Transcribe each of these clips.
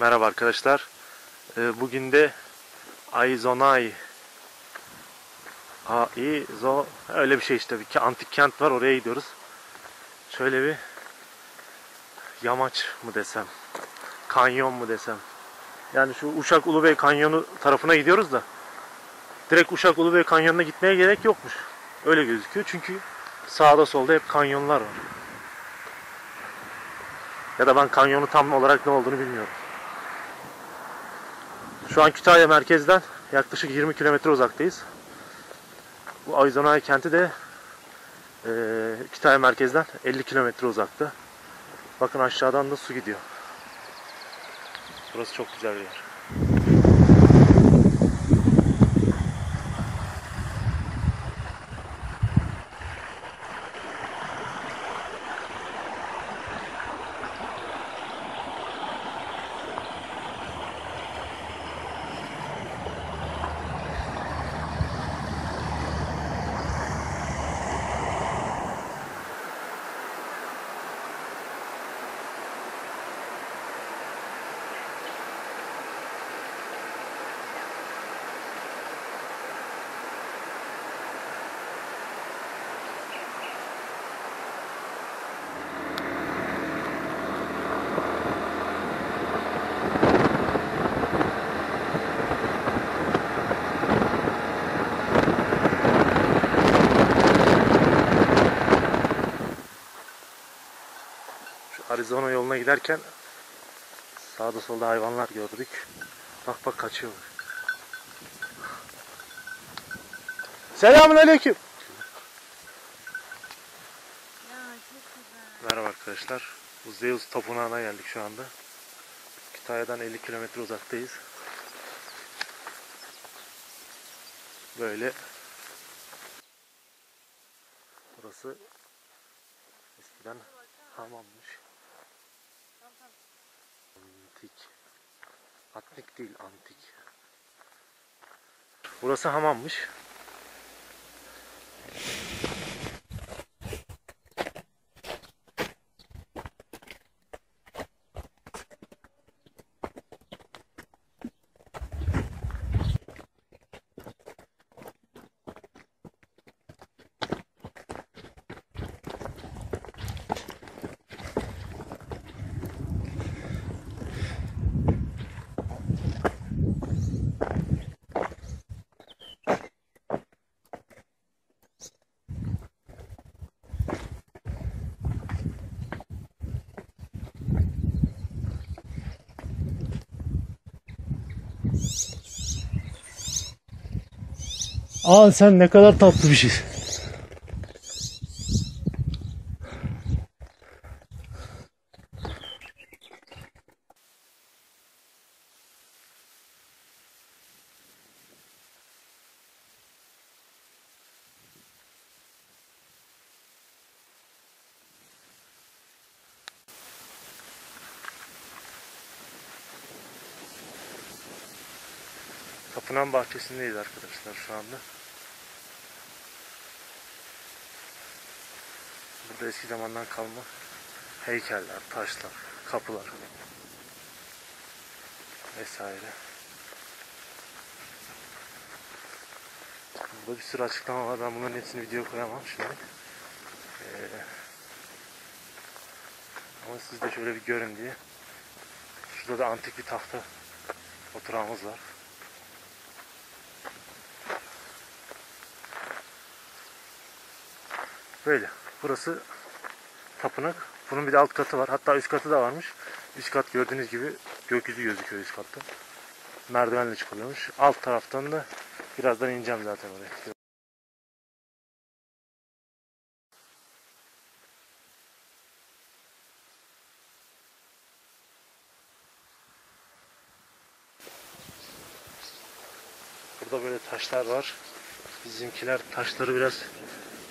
Merhaba arkadaşlar. Ee, Bugün de Aizonay Aizo öyle bir şey işte bir antik kent var oraya gidiyoruz. Şöyle bir yamaç mı desem, kanyon mu desem. Yani şu Uşak Ulubey Kanyonu tarafına gidiyoruz da direkt Uşak Ulubey Kanyonu'na gitmeye gerek yokmuş. Öyle gözüküyor çünkü sağda solda hep kanyonlar var. Ya da ben kanyonu tam olarak ne olduğunu bilmiyorum. Şu an Kütahya merkezden yaklaşık 20 kilometre uzaktayız. Bu Arizona kenti de e, Kütahya merkezden 50 kilometre uzakta. Bakın aşağıdan da su gidiyor. Burası çok güzel bir yer. Arizona yoluna giderken sağda solda hayvanlar gördük. Bak bak kaçıyor. Selamun aleyküm. Merhaba arkadaşlar. Bu Zeus Tapınağı'na geldik şu anda. Kütahya'dan 50 kilometre uzaktayız. Böyle. Burası eskiden hamammış. Antik. Antik değil antik. Burası hamammış. Aa sen ne kadar tatlı bir şey. Tapınan bahçesindeyiz arkadaşlar şu anda. Burada eski zamandan kalma heykeller, taşlar, kapılar vesaire. Burada bir sürü açıklama var. Ben bunların hepsini video koyamam şimdi. Ee, ama siz de şöyle bir görün diye. Şurada da antik bir tahta oturağımız var. Böyle. Burası tapınak. Bunun bir de alt katı var. Hatta üst katı da varmış. Üst kat gördüğünüz gibi gökyüzü gözüküyor üst katta. Merdivenle çıkılıyormuş. Alt taraftan da birazdan ineceğim zaten oraya. Burada böyle taşlar var. Bizimkiler taşları biraz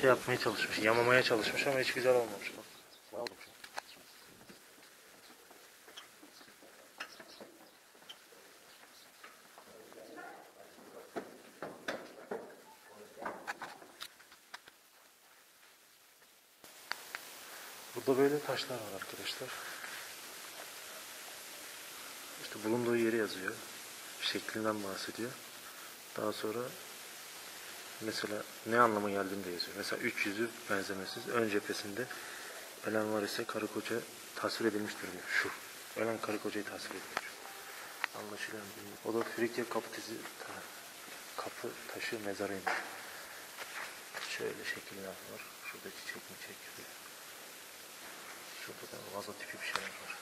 şey yapmaya çalışmış, yamamaya çalışmış ama hiç güzel olmamış. Bak? Burada böyle taşlar var arkadaşlar. İşte bulunduğu yeri yazıyor. Şeklinden bahsediyor. Daha sonra mesela ne anlama geldiğini de yazıyor. Mesela 300'ü benzemesiz. Ön cephesinde ölen var ise karı koca tasvir edilmiştir diyor. Şu. Ölen karı kocayı tasvir mu? bilmiyorum. O da Frikya kapı tizi, ta- kapı taşı mezarıymış. Şöyle şekiller var. Şurada çiçek mi çek. Şurada da vazo tipi bir şeyler var.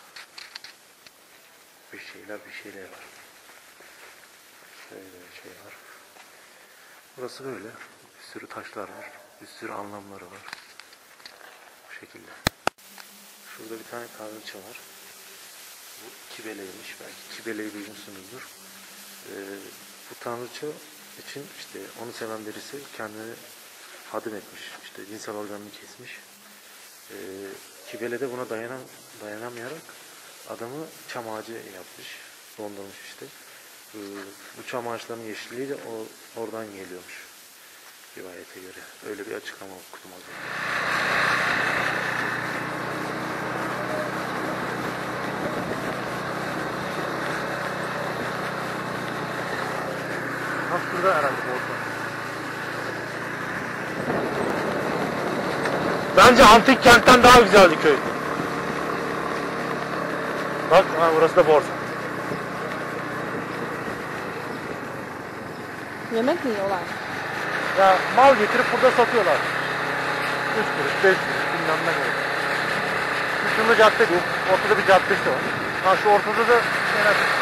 Bir şeyler bir şeyler var. Şöyle bir şey var. Burası böyle. Bir sürü taşlar var. Bir sürü anlamları var. Bu şekilde. Şurada bir tane tanrıça var. Bu Kibele'ymiş. Belki Kibele'yi duymuşsunuzdur. Ee, bu tanrıça için işte onu seven birisi kendini hadım etmiş. İşte cinsel organını kesmiş. Ee, Kibele de buna dayanam dayanamayarak adamı çam ağacı yapmış. Dondurmuş işte. Ee, bu çam ağaçlarının yeşilliği de oradan geliyormuş. Rivayete göre. Öyle bir açıklama okudum az şurada herhalde borsa. Bence antik kentten daha güzeldi köy. Bak ha, burası da borsa. Yemek mi yiyorlar? Ya mal getirip burada satıyorlar. 3 kuruş, 5 kuruş bilmem ne böyle. Şurada cadde değil. Ortada bir cadde işte var. Ha şu ortada da genel Yumuk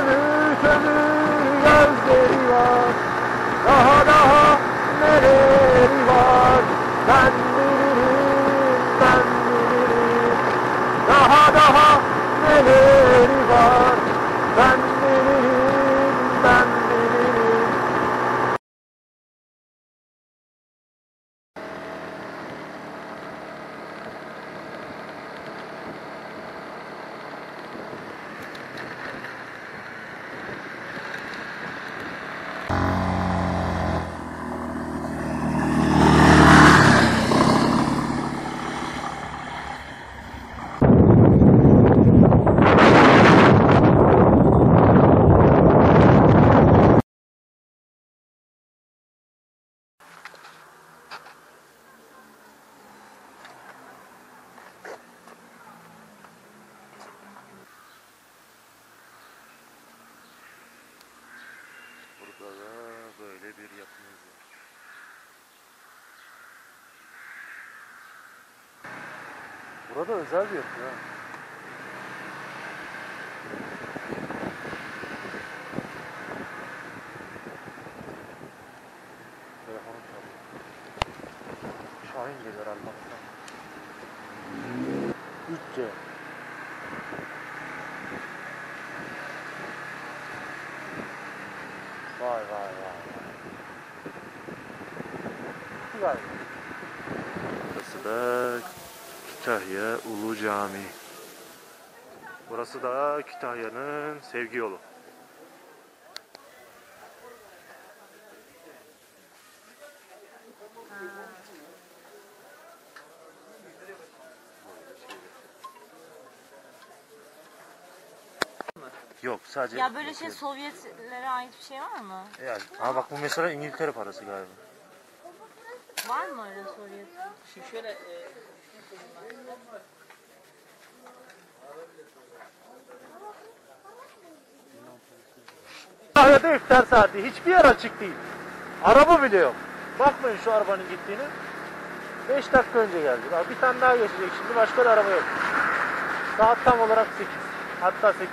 Burger. Burada özel bir yapı ya. Telefonum çalıyor. Şahin geliyor herhalde. 3C. Vay vay vay vay. Güzel. Burası da Kütahya Ulu Cami. Burası da Kütahya'nın sevgi yolu. Yok sadece Ya böyle şey Sovyetlere ait bir şey var mı? yani, ama bak bu mesela İngiltere parası galiba. Var mı öyle Sovyet? Şimdi şöyle e, Kütahya'da iftar saati. Hiçbir yer açık değil. Araba bile yok. Bakmayın şu arabanın gittiğini. 5 dakika önce geldi. Bir tane daha geçecek şimdi başka da araba yok. Saat tam olarak 8. Hatta 8.